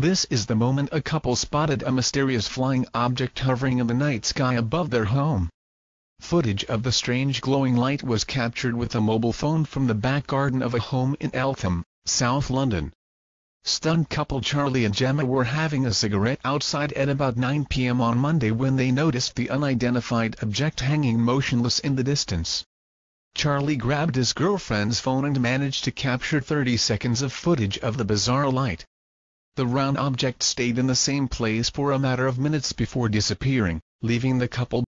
This is the moment a couple spotted a mysterious flying object hovering in the night sky above their home. Footage of the strange glowing light was captured with a mobile phone from the back garden of a home in Eltham, South London. Stunned couple Charlie and Gemma were having a cigarette outside at about 9 p.m. on Monday when they noticed the unidentified object hanging motionless in the distance. Charlie grabbed his girlfriend's phone and managed to capture 30 seconds of footage of the bizarre light. The round object stayed in the same place for a matter of minutes before disappearing, leaving the couple